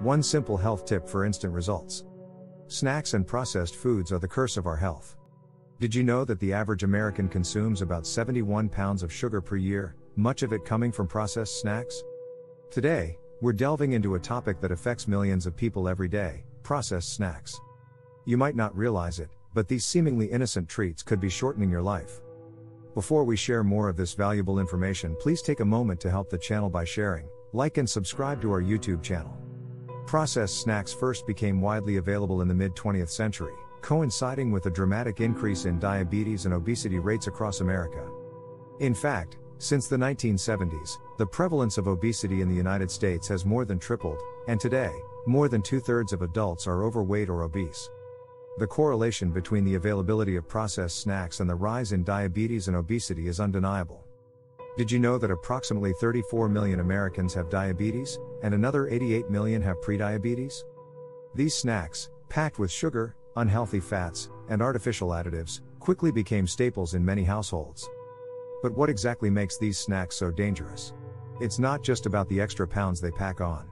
One simple health tip for instant results. Snacks and processed foods are the curse of our health. Did you know that the average American consumes about 71 pounds of sugar per year, much of it coming from processed snacks? Today, we're delving into a topic that affects millions of people every day processed snacks. You might not realize it, but these seemingly innocent treats could be shortening your life. Before we share more of this valuable information, please take a moment to help the channel by sharing, like, and subscribe to our YouTube channel. Processed snacks first became widely available in the mid 20th century, coinciding with a dramatic increase in diabetes and obesity rates across America. In fact, since the 1970s, the prevalence of obesity in the United States has more than tripled, and today, more than two thirds of adults are overweight or obese. The correlation between the availability of processed snacks and the rise in diabetes and obesity is undeniable. Did you know that approximately 34 million Americans have diabetes, and another 88 million have prediabetes? These snacks, packed with sugar, unhealthy fats, and artificial additives, quickly became staples in many households. But what exactly makes these snacks so dangerous? It's not just about the extra pounds they pack on.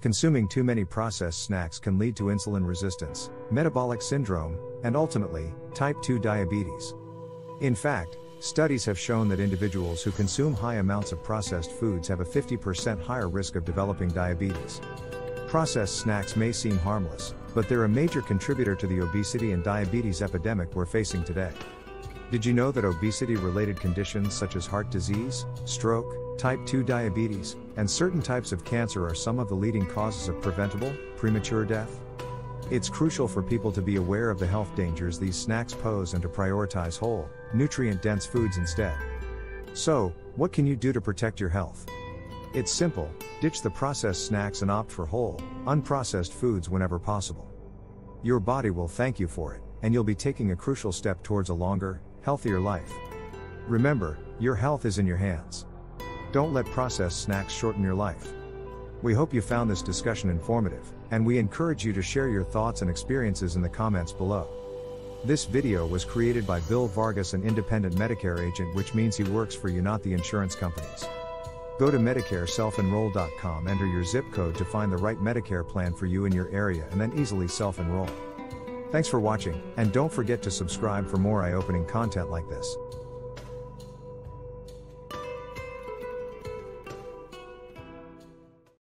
Consuming too many processed snacks can lead to insulin resistance, metabolic syndrome, and ultimately, type 2 diabetes. In fact, Studies have shown that individuals who consume high amounts of processed foods have a 50% higher risk of developing diabetes. Processed snacks may seem harmless, but they're a major contributor to the obesity and diabetes epidemic we're facing today. Did you know that obesity related conditions such as heart disease, stroke, type 2 diabetes, and certain types of cancer are some of the leading causes of preventable, premature death? It's crucial for people to be aware of the health dangers these snacks pose and to prioritize whole, nutrient dense foods instead. So, what can you do to protect your health? It's simple ditch the processed snacks and opt for whole, unprocessed foods whenever possible. Your body will thank you for it, and you'll be taking a crucial step towards a longer, healthier life. Remember, your health is in your hands. Don't let processed snacks shorten your life. We hope you found this discussion informative, and we encourage you to share your thoughts and experiences in the comments below. This video was created by Bill Vargas, an independent Medicare agent, which means he works for you, not the insurance companies. Go to MedicareSelfEnroll.com, enter your zip code to find the right Medicare plan for you in your area, and then easily self enroll. Thanks for watching, and don't forget to subscribe for more eye opening content like this.